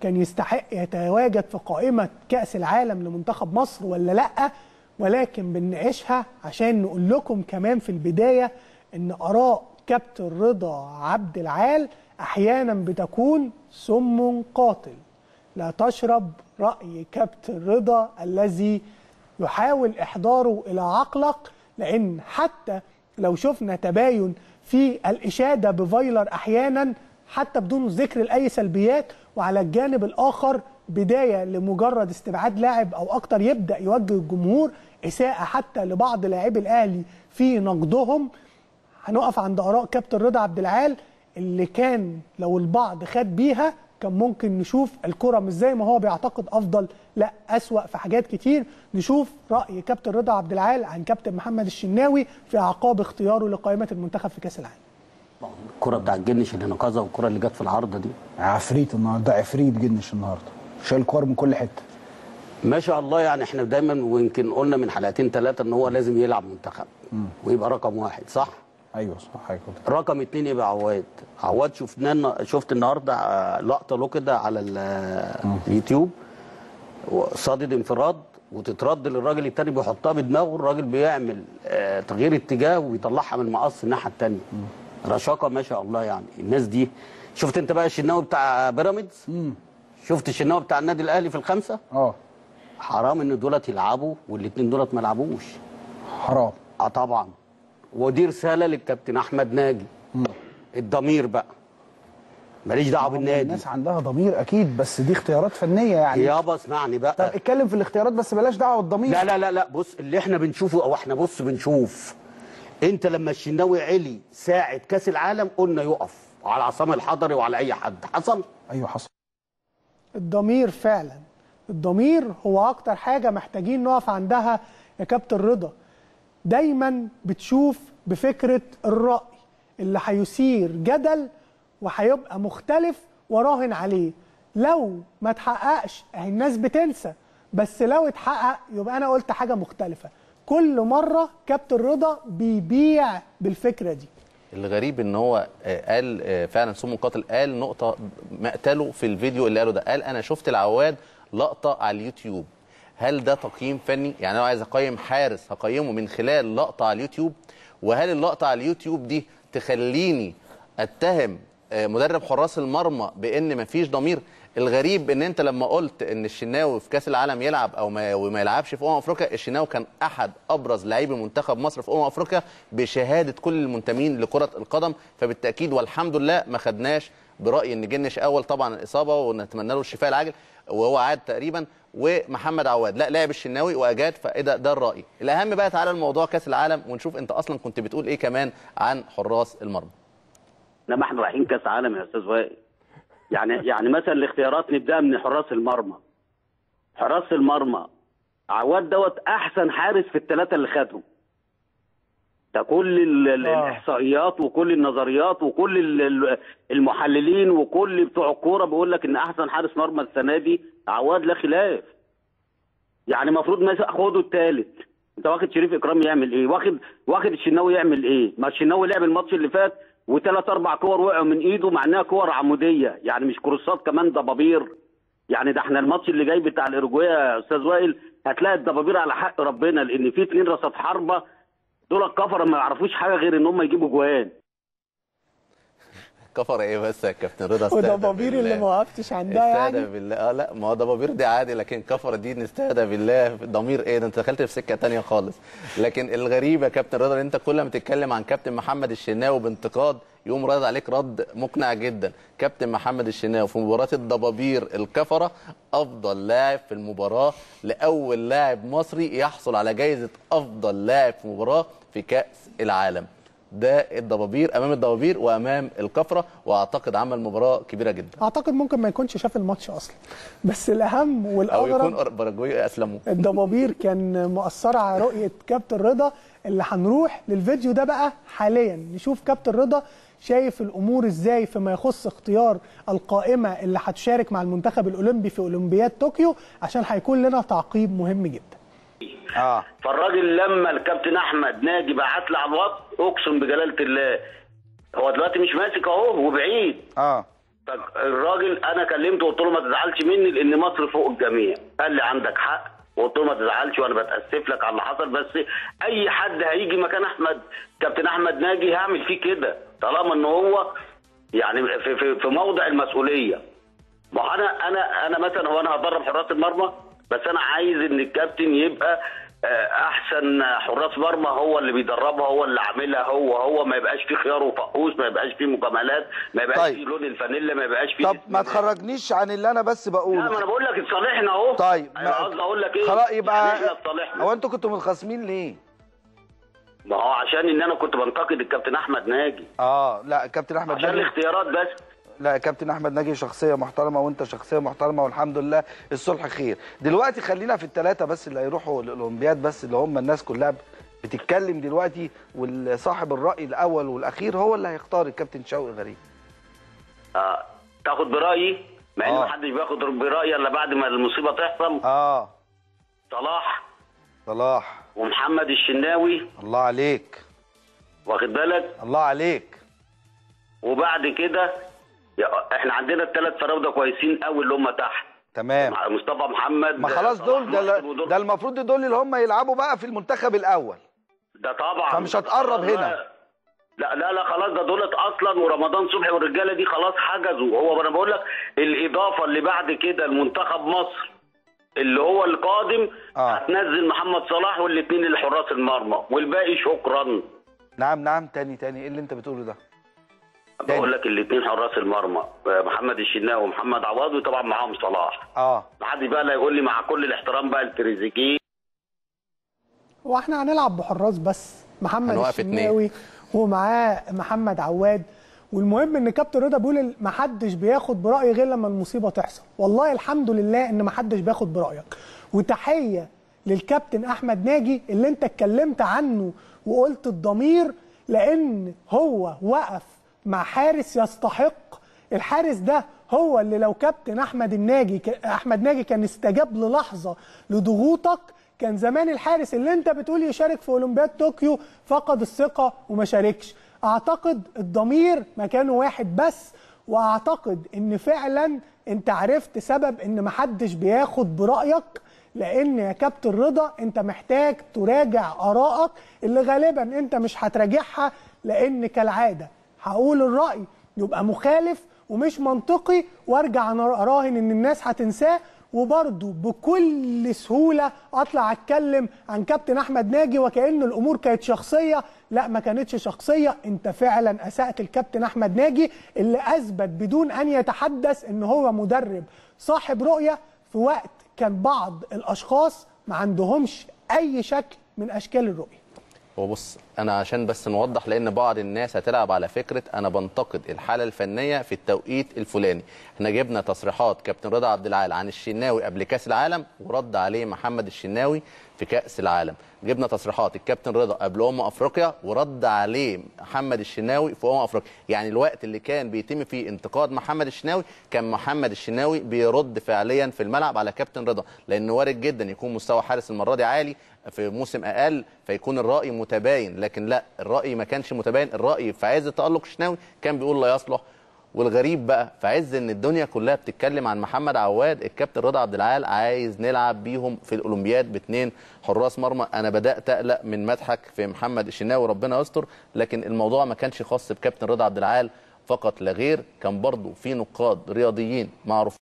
كان يستحق يتواجد في قائمة كأس العالم لمنتخب مصر ولا لأ؟ ولكن بنناقشها عشان نقول لكم كمان في البداية إن آراء كابتن رضا عبد العال أحيانا بتكون سم قاتل. لا تشرب رأي كابتن رضا الذي يحاول إحضاره إلى عقلك لأن حتى لو شفنا تباين في الإشادة بفايلر أحيانا حتى بدون ذكر لأي سلبيات وعلى الجانب الآخر بداية لمجرد استبعاد لاعب أو أكتر يبدأ يوجه الجمهور إساءة حتى لبعض لاعبي الأهلي في نقدهم. هنقف عند آراء كابتن رضا عبد العال اللي كان لو البعض خد بيها كان ممكن نشوف الكرة مش زي ما هو بيعتقد أفضل لا أسوأ في حاجات كتير. نشوف رأي كابتن رضا عبد العال عن كابتن محمد الشناوي في اعقاب اختياره لقائمة المنتخب في كأس العالم. الكرة بتاع الجنش اللي نقذها والكرة اللي جت في العارضة دي. عفريت النهارده عفريت جنش النهارده. شايل كور من كل حتة. ما شاء الله يعني إحنا دايما ويمكن قلنا من حلقتين ثلاثة إن هو لازم يلعب منتخب. ويبقى رقم واحد صح؟ أيوه صح حضرتك رقم اتنين يبقى عواد. عواد شفناه شفت النهارده آه، لقطة له كده على ال- اليوتيوب. صادد انفراد وتترد للراجل التاني بيحطها بدماغه الراجل بيعمل آه، تغيير اتجاه وبيطلعها من المقص الناحية التانية. رشاقة ما شاء الله يعني. الناس دي شفت انت بقى الشناوي بتاع بيراميدز؟ شفت الشناوي بتاع النادي الأهلي في الخمسة؟ آه. حرام إن دولت يلعبوا والاثنين دولت ما لعبوش. حرام. آه طبعا. ودي رساله للكابتن أحمد ناجي. الضمير بقى. ماليش دعوة بالنادي. الناس عندها ضمير أكيد بس دي اختيارات فنية يعني. يابا اسمعني طب بقى اتكلم في الاختيارات بس بلاش دعوة بالضمير. لا لا لا لا بص اللي إحنا بنشوفه أو إحنا بص بنشوف. انت لما الشناوي علي ساعه كاس العالم قلنا يقف على عصام الحضري وعلى أي حد. حصل؟ أيوه حصل. الضمير فعلا. الضمير هو أكتر حاجة محتاجين نقف عندها يا كابتن رضا. دايما بتشوف بفكرة الرأي اللي هيثير جدل وهيبقى مختلف وراهن عليه. لو ما اتحققش اهي الناس بتنسى. بس لو اتحقق يبقى أنا قلت حاجة مختلفة. كل مرة كابتن رضا بيبيع بالفكرة دي. الغريب إن هو آه، قال آه، فعلا سم قاتل قال نقطة مقتله في الفيديو اللي قاله ده. قال أنا شفت العواد لقطة على اليوتيوب. هل ده تقييم فني؟ يعني أنا عايز أقيم حارس هقيمه من خلال لقطة على اليوتيوب. وهل اللقطة على اليوتيوب دي تخليني أتهم آه، مدرب حراس المرمى بإن مفيش ضمير؟ الغريب إن أنت لما قلت إن الشناوي في كأس العالم يلعب أو ما وما يلعبش في أمم أفريقيا الشناوي كان أحد أبرز لاعبي منتخب مصر في أمم أفريقيا بشهادة كل المنتمين لكرة القدم. فبالتأكيد والحمد لله ما خدناش برأي إن جنش أول طبعا الاصابه ونتمنى له الشفاء العاجل وهو عاد تقريبا ومحمد عواد. لا لعب الشناوي وأجاد فده ده الرأي. الأهم بقى تعالى الموضوع كأس العالم ونشوف أنت أصلا كنت بتقول إيه كمان عن حراس المرمى. لما إحنا رايحين كأس عالم يا أستاذ وائل. يعني يعني مثلا الاختيارات نبدأ من حراس المرمى. حراس المرمى. عواد دوت أحسن حارس في الثلاثة اللي خدهم. ده كل آه. الإحصائيات وكل النظريات وكل ال- ال- المحللين وكل بتوع الكورة بيقول لك إن أحسن حارس مرمى السنة دي عواد لا خلاف. يعني المفروض مثلا خده الثالث أنت واخد شريف إكرام يعمل إيه؟ واخد واخد الشناوي يعمل إيه؟ ما الشناوي لعب الماتش اللي فات وثلاث أربع كور وقعوا من إيده مع انها كور عمودية يعني مش كروسات كمان ضبابير يعني ده إحنا الماتش اللي جاي بتاع الاورجواي يا أستاذ وائل هتلاقي الضبابير على حق ربنا لأن في اتنين رصاص حربة دول الكفرة ما يعرفوش حاجة غير إن هم يجيبوا جوان. كفر إيه بس يا كابتن رضا؟ استهدى وضبابير اللي. ما وقفتش عندها يعني. بالله. آه لا ما هو ضبابير دي عادي لكن كفر دي نستهدى بالله. ضمير إيه؟ ده أنت دخلت في سكة تانية خالص. لكن الغريب يا كابتن رضا إن أنت كل ما تتكلم عن كابتن محمد الشناوي بانتقاد يقوم رد عليك رد مقنع جدا. كابتن محمد الشناوي في مباراة الضبابير الكفرة أفضل لاعب في المباراة لأول لاعب مصري يحصل على جائزه أفضل لاعب في مباراة في كأس العالم. ده الضبابير أمام الضبابير وأمام الكفرة وأعتقد عمل مباراة كبيرة جدا. أعتقد ممكن ما يكونش شاف الماتش أصلا. بس الأهم أو والأغرب يكون باراجواي اسلموا الضبابير كان مؤثرة على رؤية كابتن رضا اللي هنروح للفيديو ده بقى حاليا. نشوف كابتن رضا شايف الأمور إزاي فيما يخص اختيار القائمة اللي هتشارك مع المنتخب الأولمبي في أولمبياد طوكيو عشان هيكون لنا تعقيب مهم جدا. آه. فالراجل لما الكابتن أحمد ناجي بعت لي على أقسم بجلالة الله هو دلوقتي مش ماسك أهو وبعيد. آه. الراجل أنا كلمته قلت له ما تزعلش مني لأن مصر فوق الجميع. قال لي عندك حق. وقلت له ما تزعلش وأنا بتأسف لك على اللي حصل بس أي حد هيجي مكان أحمد كابتن أحمد ناجي هعمل فيه كده. طالما إن هو يعني في في, في موضع المسؤولية. ما أنا أنا أنا مثلا هو أنا هدرب حراس المرمى بس أنا عايز إن الكابتن يبقى آه، أحسن حراس مرمى هو اللي بيدربها هو اللي عاملها هو هو ما يبقاش فيه خيار وفقوس ما يبقاش فيه مجاملات ما يبقاش طيب. فيه لون الفانيلا ما يبقاش فيه طب ما. تخرجنيش عن اللي أنا بس لا ما بقوله أنا بقول لك اتصالحنا أهو. طيب أنا قصدي أقول لك إيه؟ خلاص يبقى يعني هو أنتوا كنتوا متخاصمين ليه؟ ما هو عشان إن أنا كنت بنتقد الكابتن أحمد ناجي. آه لا كابتن أحمد عشان ناجي. الاختيارات بس. لا كابتن أحمد ناجي شخصية محترمة وأنت شخصية محترمة والحمد لله الصلح خير. دلوقتي خلينا في الثلاثه بس اللي هيروحوا الأولمبياد بس اللي هم الناس كلها بتتكلم دلوقتي وصاحب الرأي الأول والأخير هو اللي هيختار الكابتن شوقي غريب. آه. تاخد برأيي؟ مع إن آه. محدش بياخد برأيي إلا بعد ما المصيبة تحصل. آه. صلاح. صلاح. ومحمد الشناوي. الله عليك. واخد بالك؟ الله عليك. وبعد كده يا- إحنا عندنا الثلاث فراوده كويسين قوي اللي هم تحت. تمام. مصطفى محمد ما خلاص صلاح دول ده, ده المفروض دول اللي هم يلعبوا بقى في المنتخب الأول. ده طبعا. فمش هتقرب هنا. لا لا لا خلاص ده دولت أصلا ورمضان صبحي والرجالة دي خلاص حجزوا. هو أنا بقول لك الإضافة اللي بعد كده لمنتخب مصر اللي هو القادم آه. هتنزل محمد صلاح والاثنين اللي حراس المرمى. والباقي شكرا. نعم نعم تاني تاني. إيه اللي أنت بتقوله ده. بقول لك الاثنين حراس المرمى محمد الشناوي ومحمد عواد وطبعا معاهم صلاح. آه. ما حدش بقى لا يقول لي مع كل الاحترام بقى التريزيجيه وإحنا هنلعب بحراس بس محمد. الشناوي ومعاه محمد عواد. والمهم إن كابتن رضا بيقول ما حدش بياخد برأيي غير لما المصيبة تحصل. والله الحمد لله إن ما حدش بياخد برأيك. وتحية للكابتن أحمد ناجي اللي أنت اتكلمت عنه وقلت الضمير لأن هو وقف مع حارس يستحق. الحارس ده هو اللي لو كابتن أحمد الناجي أحمد ناجي كان استجاب للحظة لضغوطك. كان زمان الحارس اللي أنت بتقول يشارك في أولمبياد طوكيو فقد الثقة وما شاركش. أعتقد الضمير مكانه واحد بس وأعتقد إن فعلا أنت عرفت سبب إن محدش بياخد برأيك لأن يا كابتن رضا أنت محتاج تراجع آرائك اللي غالبا أنت مش هتراجعها لأن كالعادة هقول الرأي يبقى مخالف ومش منطقي وأرجع أراهن إن الناس هتنساه وبرضه بكل سهولة أطلع أتكلم عن كابتن أحمد ناجي وكأن الأمور كانت شخصية. لا ما كانتش شخصية. أنت فعلا أسأت الكابتن أحمد ناجي اللي أثبت بدون أن يتحدث إن هو مدرب. صاحب رؤية في وقت كان بعض الأشخاص ما عندهمش أي شكل من أشكال الرؤية. هو بص أنا عشان بس نوضح لأن بعض الناس هتلعب على فكرة أنا بنتقد الحالة الفنية في التوقيت الفلاني. إحنا جبنا تصريحات كابتن رضا عبد العال عن الشناوي قبل كأس العالم ورد عليه محمد الشناوي في كأس العالم. جبنا تصريحات الكابتن رضا قبل أمم أفريقيا ورد عليه محمد الشناوي في أمم أفريقيا. يعني الوقت اللي كان بيتم فيه انتقاد محمد الشناوي كان محمد الشناوي بيرد فعليا في الملعب على كابتن رضا. لأن وارد جدا يكون مستوى حارس المرة دي عالي في موسم أقل فيكون الرأي متباين. لكن لا الرأي ما كانش متباين. الرأي في عز تالق الشناوي كان بيقول لا يصلح. والغريب بقى في عز إن الدنيا كلها بتتكلم عن محمد عواد الكابتن رضا عبد العال عايز نلعب بيهم في الأولمبياد باثنين حراس مرمى أنا بدأت أقلق من مدحك في محمد الشناوي ربنا يستر. لكن الموضوع ما كانش خاص بكابتن رضا عبد العال فقط لا غير كان برضه في نقاد رياضيين معروف